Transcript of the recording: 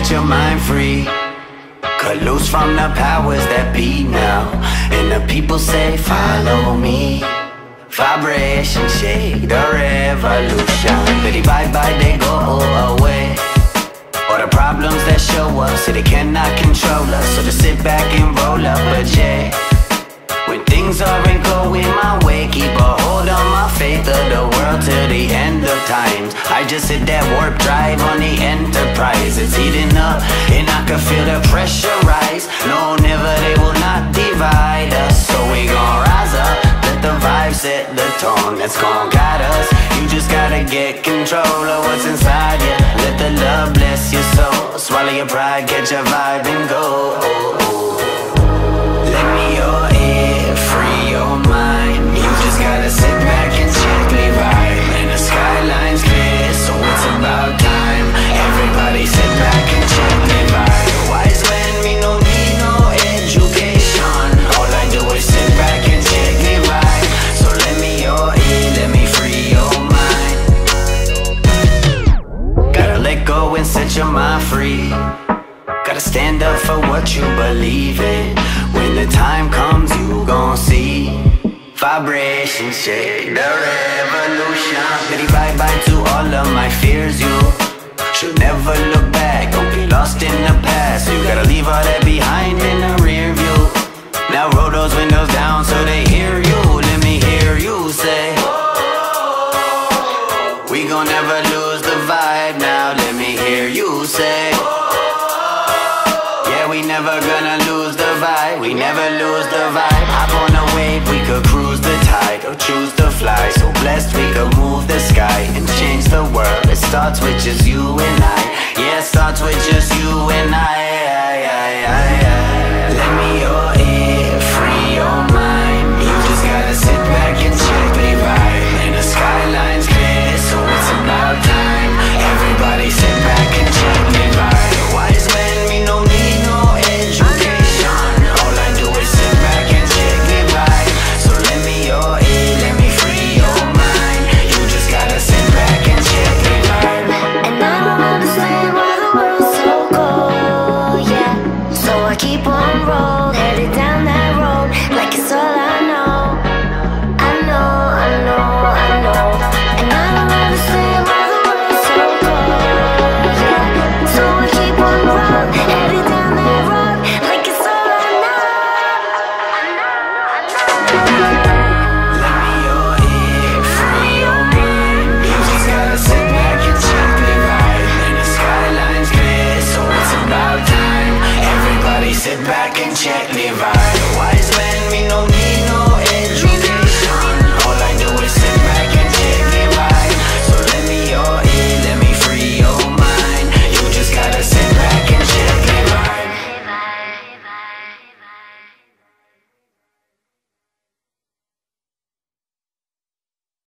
set your mind free. Cut loose from the powers that be now. And the people say follow me. Vibration shake the revolution. Bitty bye bye they go away. All the problems that show up Say they cannot control us. So just sit back and roll up a J When things aren't going my way Keep faith of the world Till the end of times. I just hit that warp drive on the Enterprise. It's heating up and I can feel the pressure rise. No, never, they will not divide us. So we gon' rise up Let the vibe set the tone. That's gon' guide us. You just gotta get control of what's inside you Let the love bless your soul. Swallow your pride, catch your vibe stand up for what you believe in. When the time comes you gon' see. Vibration shake the revolution. Bitty bye bye to all of my fears you Should never look back, don't get lost in the past. You gotta leave all that behind in the rear view. Now roll those windows down so they lose the vibe. Hop on a wave, we could cruise the tide. Or choose to fly. So blessed we could move the sky and change the world. It starts with just you and I, yeah, it starts with just you and I, Let